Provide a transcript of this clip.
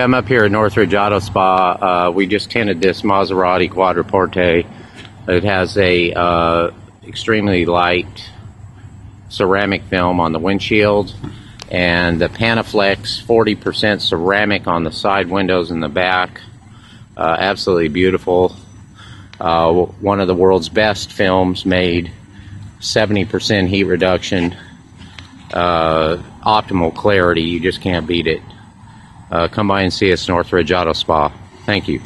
I'm up here at Northridge Auto Spa. Uh, we just tinted this Maserati Quattroporte. It has a uh, extremely light ceramic film on the windshield and the Panaflex 40% ceramic on the side windows in the back. Uh, absolutely beautiful. Uh, one of the world's best films made 70% heat reduction, uh, optimal clarity. You just can't beat it. Uh, come by and see us, Northridge Auto Spa. Thank you.